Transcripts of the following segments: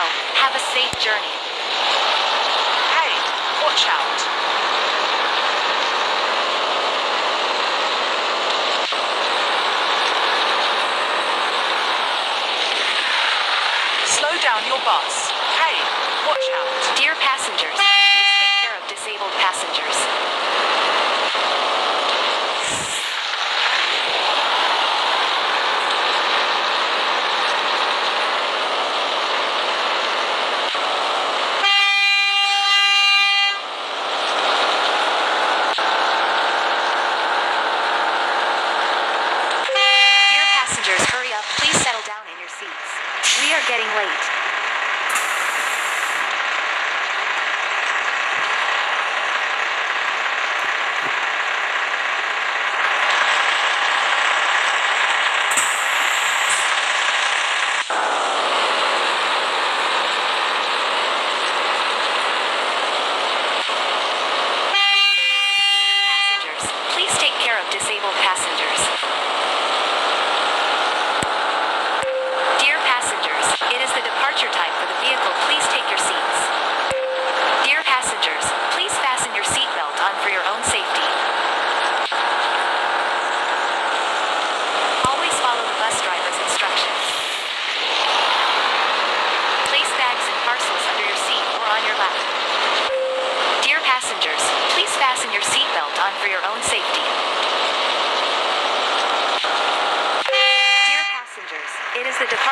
well. Have a safe journey. Hey, watch out. Slow down your bus. Hey, watch out. Dear passengers. your time.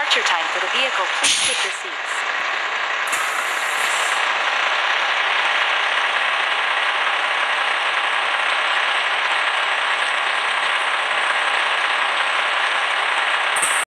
departure time for the vehicle, please take your seats.